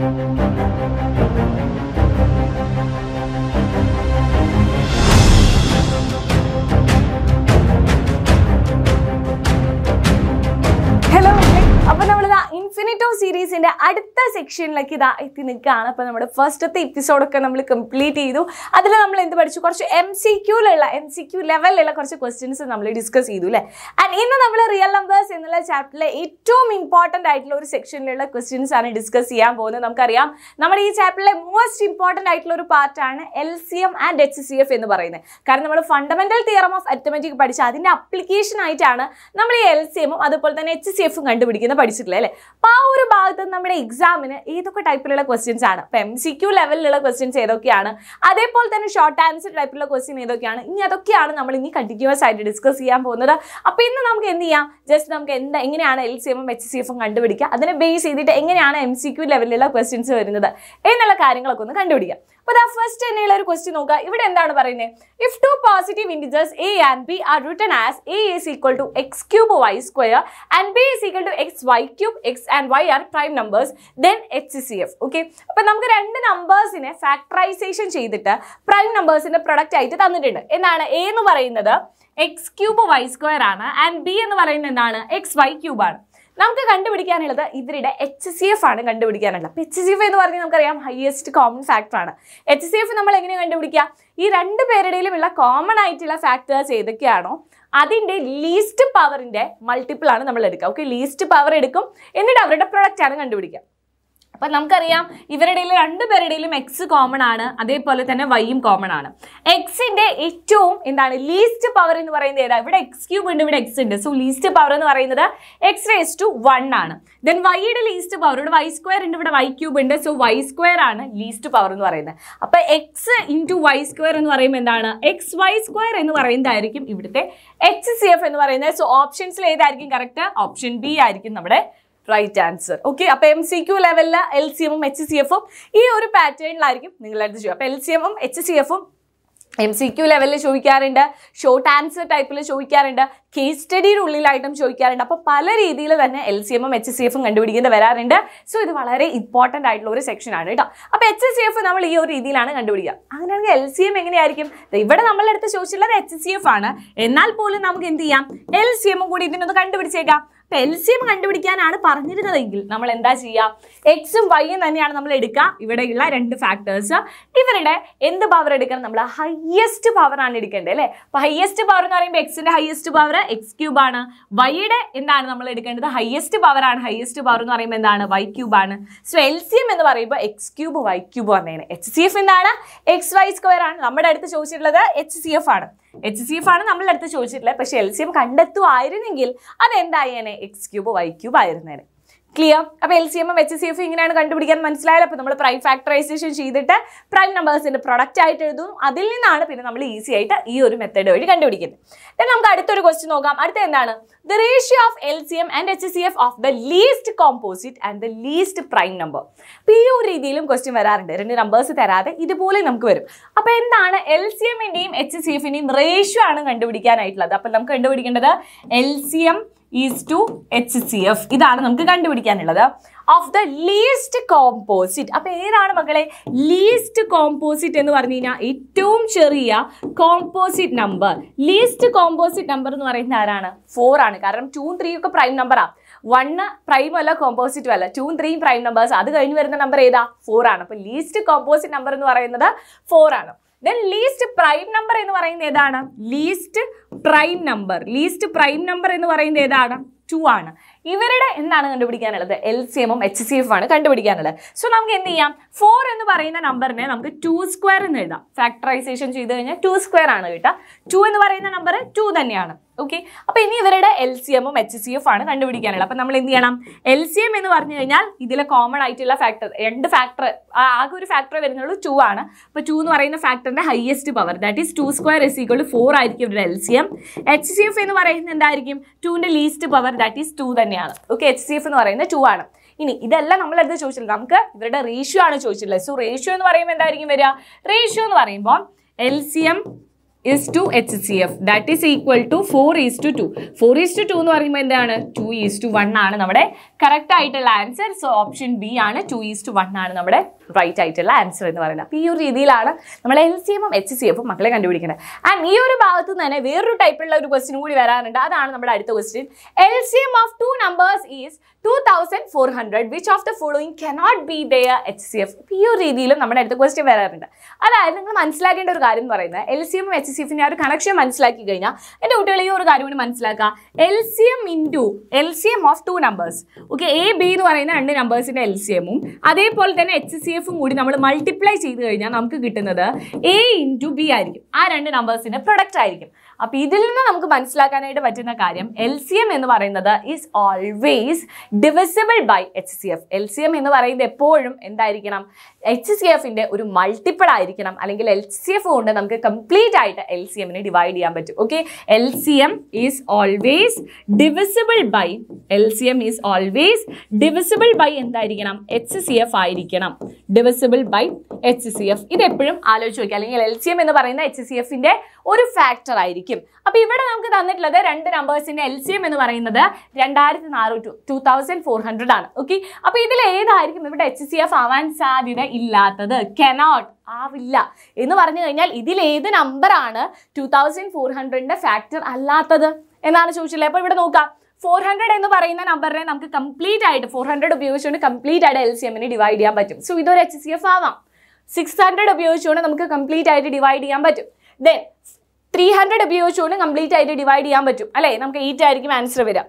Thank you. അപ്പൊ നമ്മളിതാ ഇൻഫിനിറ്റോ സീരീസിന്റെ അടുത്ത സെക്ഷനിലേക്ക് ഇതാ എത്തി നിൽക്കുകയാണ്. അപ്പൊ നമ്മുടെ ഫസ്റ്റത്തെ എപ്പിസോഡൊക്കെ നമ്മൾ കംപ്ലീറ്റ് ചെയ്തു. അതിൽ നമ്മൾ എന്ത് പഠിച്ചു? കുറച്ച് എം സി ക്യൂലുള്ള എം സി ക്യൂ ലെവലിലുള്ള കുറച്ച് ക്വസ്റ്റ്യൻസ് നമ്മൾ ഡിസ്കസ് ചെയ്തു അല്ലേ? ആൻഡ് ഇന്ന് നമ്മൾ റിയൽ നമ്പേഴ്സ് എന്നുള്ള ചാപ്റ്ററിലെ ഏറ്റവും ഇമ്പോർട്ടന്റ് ആയിട്ടുള്ള ഒരു സെക്ഷനിലുള്ള ക്വസ്റ്റ്യൻസ് ആണ് ഡിസ്കസ് ചെയ്യാൻ പോകുന്നത്. നമുക്കറിയാം നമ്മുടെ ഈ ചാപ്റ്ററിലെ മോസ്റ്റ് ഇമ്പോർട്ടന്റ് ആയിട്ടുള്ള ഒരു പാർട്ടാണ് L C M and H C F എന്ന് പറയുന്നത്. കാരണം നമ്മൾ ഫണ്ടമെന്റൽ തിയറം ഓഫ് അറ്റമെറ്റിക് പഠിച്ച അതിന്റെ അപ്ലിക്കേഷൻ ആയിട്ടാണ് നമ്മൾ ഈ എൽ സി എമ്മും അതുപോലെ തന്നെ എച്ച് സി എഫും കണ്ടുപിടിക്കുന്നത്. പഠിച്ചിട്ടില്ല അല്ലേ? അപ്പൊ ആ ഒരു ഭാഗത്ത് നമ്മുടെ എക്സാമിന് ഏതൊക്കെ ടൈപ്പിലുള്ള ക്വസ്റ്റ്യൻസ് ആണ്? ഇപ്പൊ എം സി ക്യു ലെവലിലുള്ള ക്വസ്റ്റ്യൻസ് ഏതൊക്കെയാണ്? അതേപോലെ തന്നെ ഷോർട്ട് ആൻസർ ടൈപ്പിലുള്ള ക്വസ്റ്റ്യൻ ഏതൊക്കെയാണ്? ഇനി അതൊക്കെയാണ് നമ്മൾ ഇനി കണ്ടിന്യൂസ് ആയിട്ട് ഡിസ്കസ് ചെയ്യാൻ പോകുന്നത്. അപ്പോൾ ഇന്ന് നമുക്ക് എന്ത് ചെയ്യാം? ജസ്റ്റ് നമുക്ക് എന്താ എങ്ങനെയാണ് എൽ സി എമ്മും എച്ച് സി എഫും കണ്ടുപിടിക്കുക? അതിനെ ബേസ് ചെയ്തിട്ട് എങ്ങനെയാണ് എം സി ക്യു ലെവലിലുള്ള ക്വസ്റ്റ്യൻസ് വരുന്നത്? എന്നുള്ള കാര്യങ്ങളൊക്കെ ഒന്ന് കണ്ടുപിടിക്കാം. അപ്പൊ ദാ ഫസ്റ്റ് തന്നെയുള്ള ഒരു ക്വസ്റ്റ്യൻ നോക്കുക. ഇവിടെ എന്താണ് പറയുന്നത് if two positive integers a and b are written as a is equal to x cube y square and b is equal to x y cube x and y are prime numbers then H C F okay അപ്പൊ നമുക്ക് രണ്ട് നമ്പേഴ്സിനെ factorisation ചെയ്തിട്ട് prime നമ്പേഴ്സിന്റെ product ആയിട്ട് തന്നിട്ടുണ്ട്. എന്താണ്? A എന്ന് പറയുന്നത് എക്സ് ക്യൂബ് വൈ സ്ക്വയർ ആണ് ആൻഡ് ബി എന്ന് പറയുന്നത് എന്താണ്? എക്സ് വൈ ക്യൂബ് ആണ്. നമുക്ക് കണ്ടുപിടിക്കാനുള്ളത് ഇവരുടെ എച്ച് സി എഫ് ആണ് കണ്ടുപിടിക്കാനുള്ളത്. അപ്പോൾ എച്ച് സി എഫ് എന്ന് പറഞ്ഞാൽ നമുക്കറിയാം ഹയസ്റ്റ് കോമൺ ഫാക്ടർ ആണ്. എച്ച് സി എഫ് നമ്മൾ എങ്ങനെ കണ്ടുപിടിക്കുക? ഈ രണ്ട് പേരുടെയിലും ഉള്ള കോമൺ ആയിട്ടുള്ള ഫാക്ടേഴ്സ് ഏതൊക്കെയാണോ അതിന്റെ ലീസ്റ്റ് പവറിന്റെ മൾട്ടിപ്പിൾ ആണ് നമ്മൾ എടുക്കുക. ഓക്കെ ലീസ്റ്റ് പവർ എടുക്കും. എന്നിട്ട് അവരുടെ പ്രൊഡക്റ്റ് ആണ് കണ്ടുപിടിക്കുക. അപ്പം നമുക്കറിയാം ഇവരുടെ രണ്ട് പേരുടെയിലും എക്സ് കോമൺ ആണ് അതേപോലെ തന്നെ വൈയും കോമൺ ആണ്. എക്സിന്റെ ഏറ്റവും എന്താണ് ലീസ്റ്റ് പവർ എന്ന് പറയുന്നത് ഏതാ? ഇവിടെ എക്സ് ക്യൂബ് ഉണ്ട് ഇവിടെ എക്സ് ഉണ്ട്. സോ ലീസ്റ്റ് പവർ എന്ന് പറയുന്നത് എക്സ് റേസ് ടു വൺ ആണ്. ദെൻ വൈയുടെ ലീസ്റ്റ് പവർ ഇവിടെ വൈ സ്ക്വയർ ഉണ്ട് ഇവിടെ വൈ ക്യൂബ് ഉണ്ട്. സോ വൈ സ്ക്വയർ ആണ് ലീസ്റ്റ് പവർ എന്ന് പറയുന്നത്. അപ്പൊ എക്സ് ഇന്റു വൈ സ്ക്വയർ എന്ന് പറയുമ്പോൾ എന്താണ്? എക്സ് വൈ സ്ക്വയർ എന്ന് പറയുന്നതായിരിക്കും ഇവിടുത്തെ എച്ച് സി എഫ് എന്ന് പറയുന്നത്. സോ ഓപ്ഷൻസിൽ ഏതായിരിക്കും കറക്റ്റ് ഓപ്ഷൻ ബി ആയിരിക്കും നമ്മുടെ റൈറ്റ് ആൻസർ ഓക്കെ അപ്പൊ എം സി ക്യു ലെവലിൽ എൽ സി എമ്മും എച്ച് സി എഫും ഈ ഒരു പാറ്റേണിലായിരിക്കും നിങ്ങളടുത്ത് ചെയ്യുക അപ്പൊ എൽ സി എമ്മും എച്ച് സി എഫും എം സി ക്യു ലെവലിൽ ചോദിക്കാറുണ്ട് ഷോർട്ട് ആൻസർ ടൈപ്പിൽ ചോദിക്കാറുണ്ട് കേസ് സ്റ്റഡിയുടെ ഉള്ളിലായിട്ടും ചോദിക്കാറുണ്ട്. അപ്പോൾ പല രീതിയിൽ തന്നെ എൽ സി എമ്മും എച്ച് സി എഫും കണ്ടുപിടിക്കുന്നത് വരാറുണ്ട്. സോ ഇത് വളരെ ഇമ്പോർട്ടന്റ് ആയിട്ടുള്ള ഒരു സെക്ഷൻ ആണ് കേട്ടോ. അപ്പോൾ എച്ച് സി എഫ് നമ്മൾ ഈ ഒരു രീതിയിലാണ് കണ്ടുപിടിക്കുക. അങ്ങനെയാണെങ്കിൽ എൽ സി എം എങ്ങനെയായിരിക്കും? ഇവിടെ നമ്മളെടുത്ത് ചോദിച്ചിട്ടുള്ളത് എച്ച് സി എഫ് ആണ്. എന്നാൽ പോലും നമുക്ക് എന്ത് ചെയ്യാം? എൽ സി എമ്മും കൂടി ഇതിനൊന്ന് കണ്ടുപിടിച്ചേക്കാം. എം കണ്ടുപിടിക്കാനാണ് പറഞ്ഞിരുന്നതെങ്കിൽ നമ്മൾ എന്താ ചെയ്യുക എക്സും വൈയും തന്നെയാണ് നമ്മൾ എടുക്കുക ഇവിടെയുള്ള രണ്ട് ഫാക്ടേഴ്സ് ഇവരുടെ എന്ത് പവർ എടുക്കണം? നമ്മൾ ഹയ്യസ്റ്റ് പവർ ആണ് എടുക്കേണ്ടത് അല്ലേ? അപ്പോൾ ഹയ്യസ്റ്റ് പവർ എന്ന് പറയുമ്പോൾ എക്സിന്റെ ഹയ്യസ്റ്റ് പവർ എക്സ് ക്യൂബ് ആണ്. വൈയുടെ എന്താണ് നമ്മൾ എടുക്കേണ്ടത്? ഹയ്യസ്റ്റ് പവറാണ് ആണ്. ഹയസ്റ്റ് പവർ എന്ന് പറയുമ്പോൾ എന്താണ്? വൈ ക്യൂബ് ആണ്. സോ എൽ സി എം എന്ന് പറയുമ്പോൾ എക്സ് ക്യൂബ് വൈ ക്യൂബ് വന്നേനെ. എച്ച് സി എഫ് എന്താണ്? എക്സ് വൈ സ്ക്വയർ ആണ്. നമ്മുടെ അടുത്ത് ചോദിച്ചിട്ടുള്ളത് എച്ച് സി എഫ് ആണ്. എച്ച് സി എഫ് ആണ് നമ്മളടുത്ത് ചോദിച്ചിട്ടുള്ളത്. പക്ഷേ എൽ സി എം കണ്ടെത്തുമായിരുന്നെങ്കിൽ അതെന്തായേനെ? എക്സ് ക്യൂബ് വൈ ക്യൂബ് ആയിരുന്നേനെ. ക്ലിയർ അപ്പോൾ എൽ സി എമ്മും എച്ച് സി എഫും ഇങ്ങനെയാണ് കണ്ടുപിടിക്കാൻ മനസ്സിലായാലും അപ്പോൾ നമ്മൾ പ്രൈം ഫാക്ടറൈസേഷൻ ചെയ്തിട്ട് പ്രൈം നമ്പേഴ്സിന്റെ പ്രൊഡക്റ്റ് ആയിട്ട് എഴുതും. അതിൽ നിന്നാണ് പിന്നെ നമ്മൾ ഈസി ആയിട്ട് ഈ ഒരു മെത്തേഡ് വഴി കണ്ടുപിടിക്കുന്നത്. നമുക്ക് അടുത്തൊരു ക്വസ്റ്റ്യൻ നോക്കാം. അടുത്ത എന്താണ്? The ratio of L C M and H C F of the least composite and the least prime number അപ്പോൾ ഈ ഒരു രീതിയിലും ക്വസ്റ്റ്യൻ വരാറുണ്ട്. രണ്ട് നമ്പേഴ്സ് തരാതെ ഇതുപോലെ നമുക്ക് വരും. അപ്പോൾ എന്താണ് എൽ സി എമ്മിന്റെയും എച്ച് സി എഫിന്റെയും റേഷ്യോ ആണ് കണ്ടുപിടിക്കാനായിട്ടുള്ളത്. അപ്പോൾ നമുക്ക് കണ്ടുപിടിക്കേണ്ടത് L C M is to H C F ഇതാണ് നമുക്ക് കണ്ടുപിടിക്കാനുള്ളത്. ഓഫ് ദ ലീസ്റ്റ് കോമ്പോസിറ്റ് അപ്പൊ ഏതാണ് മക്കളെ? ലീസ്റ്റ് കോമ്പോസിറ്റ് എന്ന് പറഞ്ഞു കഴിഞ്ഞാൽ ഏറ്റവും ചെറിയ composite number least composite number എന്ന് പറയുന്നത് ആരാണ്? ഫോർ ആണ്. കാരണം ടൂ ത്രീ ഒക്കെ പ്രൈം നമ്പറാ വണ്ണ് പ്രൈം അല്ല കോമ്പോസിറ്റും അല്ല. ടൂ ത്രീയും പ്രൈം നമ്പേഴ്സ് അത് കഴിഞ്ഞ് വരുന്ന നമ്പർ ഏതാ? ഫോർ ആണ്. അപ്പൊ ലീസ്റ്റ് കോമ്പോസിറ്റ് നമ്പർ എന്ന് പറയുന്നത് ഫോർ ആണ്. ദെൻ ലീസ്റ്റ് പ്രൈം നമ്പർ എന്ന് പറയുന്നത് ഏതാണ്? Least prime number least prime number എന്ന് പറയുന്നത് ഏതാണ്? ടു ആണ്. ഇവരുടെ എന്താണ് കണ്ടുപിടിക്കാനുള്ളത്? എൽ സി എമ്മും എച്ച് സി എഫും ആണ് കണ്ടുപിടിക്കാനുള്ളത്. സോ നമുക്ക് എന്ത് ചെയ്യാം? ഫോർ എന്ന് പറയുന്ന നമ്പറിനെ നമുക്ക് ടു സ്ക്വയർ എന്ന് എഴുതാം. ഫാക്ടറൈസേഷൻ ചെയ്ത് കഴിഞ്ഞാൽ ടു സ്ക്വയർ ആണ് കേട്ടോ ടു എന്ന് പറയുന്ന നമ്പർ ടു തന്നെയാണ്. ഓക്കെ അപ്പൊ ഇനി ഇവരുടെ എൽ സി എമ്മും എച്ച് സി എഫ് ആണ് കണ്ടുപിടിക്കാനുള്ളത്. അപ്പൊ നമ്മൾ എന്ത് ചെയ്യണം? എൽ സി എം എന്ന് പറഞ്ഞു കഴിഞ്ഞാൽ ഇതിലെ കോമൺ ആയിട്ടുള്ള ഫാക്ടർ രണ്ട് ഫാക്ടർ ആകെ ഒരു ഫാക്ടർ വരുന്നുള്ളൂ ടു ആണ്. അപ്പൊ ടു എന്ന് പറയുന്ന ഫാക്ടറിന്റെ highest power that is two square is equal to four ആയിരിക്കും ഇവരുടെ L C M H C F എന്ന് പറയുന്നത് എന്തായിരിക്കും? ടുവിന്റെ least power that is two തന്നെയാണ്. ഓക്കെ എച്ച് സി എഫ് എന്ന് പറയുന്നത് ടു ആണ്. ഇനി ഇതെല്ലാം നമ്മളടുത്ത് ചോദിച്ചില്ല നമുക്ക് ഇവരുടെ റേഷ്യോ ആണ് ചോദിച്ചിട്ടുള്ളത്. സോ റേഷ്യോ എന്ന് പറയുമ്പോൾ എന്തായിരിക്കും വരിക? റേഷ്യോ എന്ന് പറയുമ്പോൾ L C M is to H C F that is equal to four is to two four is to two എന്ന് പറയുമ്പോൾ എന്താണ്? ടു ഈസ് ടു വൺ ആണ് നമ്മുടെ കറക്റ്റ് ആയിട്ടുള്ള ആൻസർ സോ ഓപ്ഷൻ ബി ആണ് ടു ഈസ് ടു വൺ ആണ് നമ്മുടെ right ആയിട്ടുള്ള ആൻസർ എന്ന് പറയുന്നത്. അപ്പോൾ ഈ ഒരു രീതിയിലാണ് നമ്മൾ എൽ സി എമ്മും എച്ച് സി എഫും മക്കളെ കണ്ടുപിടിക്കുന്നത് ആൻഡ് ഈ ഒരു ഭാഗത്ത് തന്നെ വേറൊരു ടൈപ്പുള്ള ഒരു ക്വസ്റ്റ്യൻ കൂടി വരാറുണ്ട് അതാണ് നമ്മുടെ അടുത്ത question L C M of two numbers is two thousand four hundred which of the following cannot be their H C F ഈ ഒരു രീതിയിലും നമ്മുടെ അടുത്ത ക്വസ്റ്റ്യൻ വരാറുണ്ട്. അതായത് നിങ്ങൾ മനസ്സിലാക്കേണ്ട ഒരു കാര്യം എന്ന് പറയുന്നത് എൽ സി എമ്മും എച്ച് സി എഫിന്റെ ആ ഒരു കണക്ഷൻ മനസ്സിലാക്കി കഴിഞ്ഞാൽ എന്റെ കുട്ടികളെ ഈ ഒരു കാര്യം കൂടി മനസ്സിലാക്കുക L C M into L C M of two numbers okay A B എന്ന് പറയുന്ന രണ്ട് നമ്പേഴ്സിന്റെ എൽ സി എമ്മും അതേപോലെ തന്നെ എച്ച് സി കൂടി നമ്മൾ മൾട്ടിപ്ലൈ ചെയ്ത് കഴിഞ്ഞാൽ നമുക്ക് കിട്ടുന്നത് എ ഇന്റു ബി ആയിരിക്കും. ആ രണ്ട് നമ്പേഴ്സിന്റെ പ്രൊഡക്റ്റ് ആയിരിക്കും. അപ്പോൾ ഇതിൽ നിന്ന് നമുക്ക് മനസ്സിലാക്കാനായിട്ട് പറ്റുന്ന കാര്യം എൽ സി എം എന്ന് പറയുന്നത് is always divisible by H C F L C M എന്ന് പറയുന്നത് എപ്പോഴും എന്തായിരിക്കണം? എച്ച് സി എഫിന്റെ ഒരു മൾട്ടിപ്പിൾ ആയിരിക്കണം. അല്ലെങ്കിൽ എൽ സി എഫ് കൊണ്ട് നമുക്ക് കംപ്ലീറ്റ് ആയിട്ട് എൽ സി എമ്മിനെ ഡിവൈഡ് ചെയ്യാൻ പറ്റും. Okay L C M is always divisible by L C M is always divisible by എന്തായിരിക്കണം? എച്ച് സി എഫ് ആയിരിക്കണം. Divisible by H C F ഇത് എപ്പോഴും ആലോചിച്ച് നോക്കുക അല്ലെങ്കിൽ എൽ സി എം എന്ന് പറയുന്ന എച്ച് സി എഫിന്റെ ഒരു ഫാക്ടർ ആയിരിക്കും. അപ്പൊ ഇവിടെ നമുക്ക് തന്നിട്ടുള്ളത് രണ്ട് നമ്പേഴ്സിന്റെ എൽ സി എം എന്ന് പറയുന്നത് രണ്ടായിരത്തി നാല് two two thousand four hundred ആണ്. ഓക്കെ അപ്പൊ ഇതിൽ ഏതായിരിക്കും ഇവിടെ എച്ച് സി എഫ് ആവാൻ സാധ്യത ഇല്ലാത്തത്? കനോട്ട് ആവില്ല. എന്ന് പറഞ്ഞു കഴിഞ്ഞാൽ ഇതിൽ ഏത് നമ്പറാണ് ടു തൗസൻഡ് ഫോർ ഹൺഡ്രഡിന്റെ ഫാക്ടർ അല്ലാത്തത്? എന്നാണ് ചോദിച്ചത് അപ്പൊ ഇവിടെ നോക്കാം. ഫോർ ഹൺഡ്രഡ് എന്ന് പറയുന്ന നമ്പറിനെ നമുക്ക് കംപ്ലീറ്റ് ആയിട്ട് ഫോർ ഹൺഡ്രഡ് ഉപയോഗിച്ചുകൊണ്ട് കംപ്ലീറ്റ് ആയിട്ട് എൽ സി എമ്മിനെ ഡിവൈഡ് ചെയ്യാൻ പറ്റും. സോ ഇതൊരു എച്ച് സി എഫ് ആവാം. സിക്സ് ഹൺഡ്രഡ് ഉപയോഗിച്ചുകൊണ്ട് നമുക്ക് കംപ്ലീറ്റ് ആയിട്ട് ഡിവൈഡ് ചെയ്യാൻ പറ്റും. ദെൻ ത്രീ ഹൺഡ്രഡ് ഉപയോഗിച്ചുകൊണ്ട് കംപ്ലീറ്റ് ആയിട്ട് ഡിവൈഡ് ചെയ്യാൻ പറ്റും. അല്ലേ? നമുക്ക് എയ്റ്റ് ആയിരിക്കും ആൻസർ വരിക.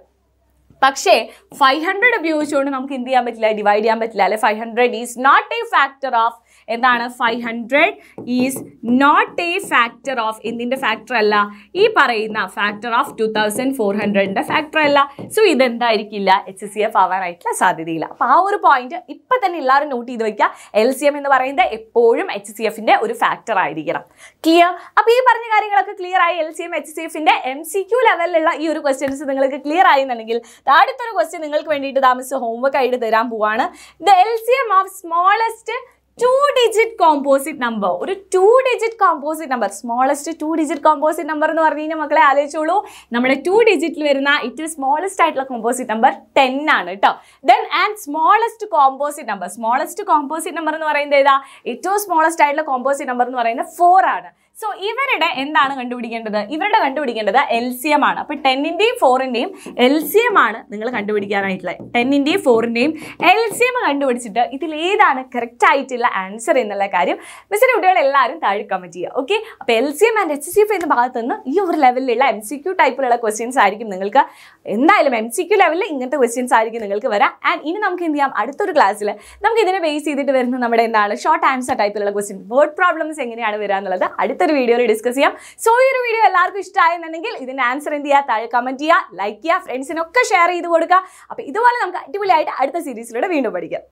പക്ഷേ ഫൈവ് ഹൺഡ്രഡ് ഉപയോഗിച്ചുകൊണ്ട് നമുക്ക് എന്ത് ചെയ്യാൻ പറ്റില്ല? ഡിവൈഡ് ചെയ്യാൻ പറ്റില്ല. അല്ലെ? Five hundred is not a factor of എന്താണ്? Five hundred is not a factor of എന്തിന്റെ ഫാക്ടർ അല്ല? ഈ പറയുന്ന factor of two thousand four ഹൺഡ്രഡിന്റെ factor അല്ല. സോ ഇതെന്തായിരിക്കില്ല? എച്ച് സി എഫ് ആവാനായിട്ടുള്ള സാധ്യതയില്ല. അപ്പോൾ ആ ഒരു പോയിന്റ് ഇപ്പം തന്നെ എല്ലാവരും നോട്ട് ചെയ്ത് വയ്ക്കുക. എൽ സി എം എന്ന് പറയുന്നത് എപ്പോഴും എച്ച് സി എഫിന്റെ ഒരു ഫാക്ടർ ആയിരിക്കണം. ക്ലിയർ അപ്പോൾ ഈ പറഞ്ഞ കാര്യങ്ങളൊക്കെ ക്ലിയർ ആയി. L C M H C എഫിന്റെ എം സി ക്യു ലെവലിലുള്ള ഈ ഒരു ക്വസ്റ്റ്യൻസ് നിങ്ങൾക്ക് ക്ലിയർ ആയി എന്നുണ്ടെങ്കിൽ അടുത്തൊരു ക്വസ്റ്റ്യൻ നിങ്ങൾക്ക് വേണ്ടിയിട്ട് താമസിച്ച് ഹോംവർക്ക് ആയിട്ട് തരാൻ പോവാണ്. The L C M of smallest two digit composite number ഒരു two digit composite number smallest two digit composite number എന്ന് പറഞ്ഞു കഴിഞ്ഞാൽ മക്കളെ ആലോചിച്ചോളൂ. നമ്മുടെ ടു ഡിജിറ്റിൽ വരുന്ന ഏറ്റവും സ്മോളസ്റ്റ് ആയിട്ടുള്ള കോമ്പോസിറ്റ് നമ്പർ ടെൻ ആണ് കേട്ടോ then and smallest composite number smallest composite number എന്ന് പറയുന്നത് ഏതാ? ഏറ്റവും സ്മോളസ്റ്റ് ആയിട്ടുള്ള കോമ്പോസിറ്റ് നമ്പർ എന്ന് പറയുന്നത് ഫോർ ആണ്. സോ ഇവരുടെ എന്താണ് കണ്ടുപിടിക്കേണ്ടത്? ഇവരുടെ കണ്ടുപിടിക്കേണ്ടത് എൽ സി എം ആണ്. അപ്പോൾ ടെന്നിന്റെയും ഫോറിന്റെയും എൽ സി എം ആണ് നിങ്ങൾ കണ്ടുപിടിക്കാനായിട്ടുള്ളത്. ടെന്നിന്റെയും ഫോറിന്റെയും എൽ സി എം കണ്ടുപിടിച്ചിട്ട് ഇതിൽ ഏതാണ് കറക്റ്റ് ആയിട്ടുള്ള ആൻസർ എന്നുള്ള കാര്യം മിസ്സിന്റെ കുട്ടികൾ എല്ലാവരും താഴെ കമന്റ് ചെയ്യുക. ഓക്കെ അപ്പോൾ L C M and H C F എന്ന ഭാഗത്ത് നിന്ന് ഈ ഒരു ലെവലിലുള്ള എം സി ക്യൂ ടൈപ്പിലുള്ള ക്വസ്റ്റ്യൻസ് ആയിരിക്കും നിങ്ങൾക്ക്. എന്തായാലും എം സി ക്യൂ ലെവലിൽ ഇങ്ങനത്തെ ക്വസ്റ്റ്യൻസ് ആയിരിക്കും നിങ്ങൾക്ക് വരാം. ആൻഡ് ഇനി നമുക്ക് എന്ത് ചെയ്യാം? അടുത്തൊരു ക്ലാസ്സിൽ നമുക്ക് ഇതിനെ ബേസ് ചെയ്തിട്ട് വരുന്ന നമ്മുടെ എന്താണ്? ഷോർട്ട് ആൻസർ ടൈപ്പിലുള്ള ക്വസ്റ്റ്യൻ വേർഡ് പ്രോബ്ലംസ് എങ്ങനെയാണ് വരാന്നുള്ളത് എന്നുള്ളത് അടുത്തൊരു വീഡിയോയിൽ ഡിസ്കസ് ചെയ്യാം. സോ ഈ ഒരു വീഡിയോ എല്ലാവർക്കും ഇഷ്ടമായെന്നുണ്ടെങ്കിൽ ഇതിന്റെ ആൻസർ എന്ത് ചെയ്യുക? താഴെ കമന്റ് ചെയ്യുക ലൈക്ക് ചെയ്യുക ഫ്രണ്ട്സിനൊക്കെ ഷെയർ ചെയ്ത് കൊടുക്കുക. അപ്പോൾ ഇതുപോലെ നമുക്ക് അടിപൊളിയായിട്ട് അടുത്ത സീരീസിലൂടെ വീണ്ടും പഠിക്കാം.